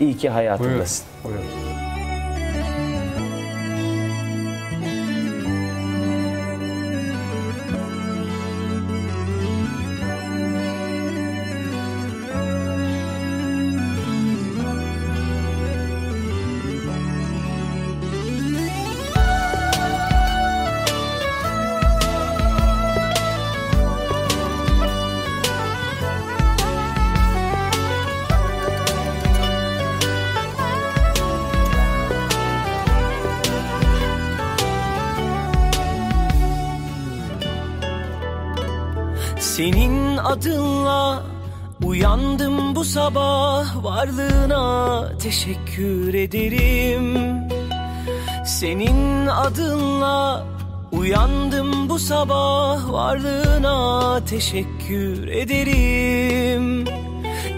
İyi ki hayatımdasın. Buyurun. Senin adınla uyandım bu sabah varlığına teşekkür ederim. Senin adınla uyandım bu sabah varlığına teşekkür ederim.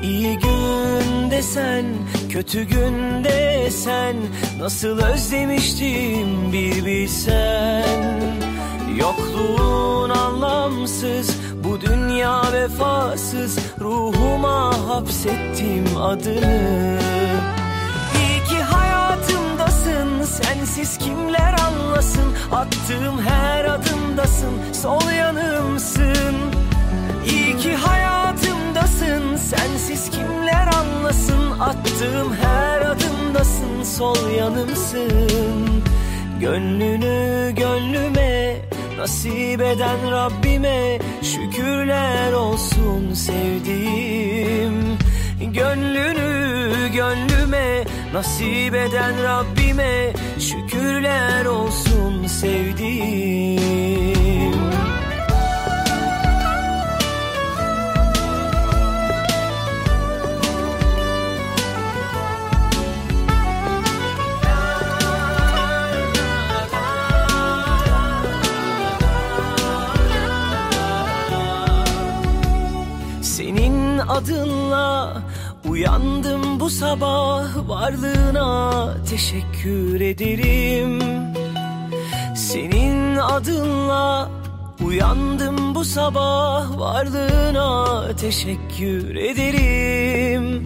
İyi günde sen, kötü günde sen Nasıl özlemiştim bir bilsen vefasız Ruhuma hapsettim adını. İyi ki hayatımdasın, sensiz kimler anlasın? Attığım her adımdasın, sol yanımsın. İyi ki hayatımdasın Sensiz kimler anlasın? Attığım her adımdasın Sol yanımsın. Gönlünü gönlüme Nasip eden Rabbime Şükürler olsun sevdiğim. Gönlünü gönlüme Nasip eden Rabbime Şükürler olsun Senin adınla uyandım bu sabah varlığına teşekkür ederim. Senin adınla uyandım bu sabah varlığına teşekkür ederim.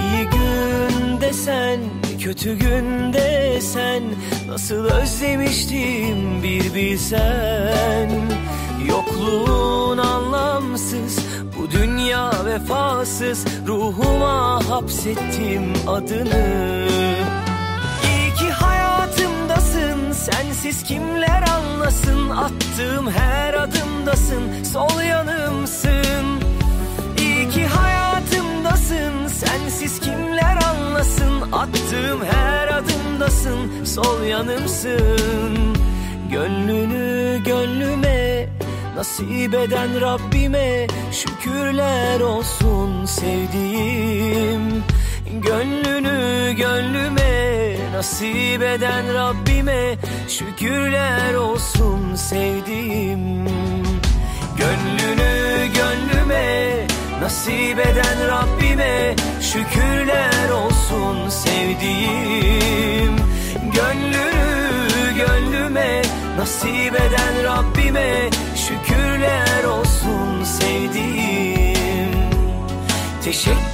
İyi günde sen, kötü günde sen Nasıl özlemiştim bir bilsen Yokluğun anlamsız, bu dünya vefasız Ruhuma hapsettim adını. İyi ki hayatımdasın, sensiz kimler anlasın? Attığım her adımdasın, sol yanımsın. İyi ki hayatımdasın Sensiz kimler anlasın? Attığım her adımdasın Sol yanımsın. Gönlünü gönlüme Nasip eden Rabbime Şükürler olsun sevdiğim. Gönlünü gönlüme Nasip eden Rabbime Şükürler olsun sevdiğim. Gönlünü gönlüme Nasip eden Rabbime Şükürler olsun sevdiğim. Gönlünü gönlüme Nasip eden Rabbime Şükürler olsun sevdiğim Teşekkür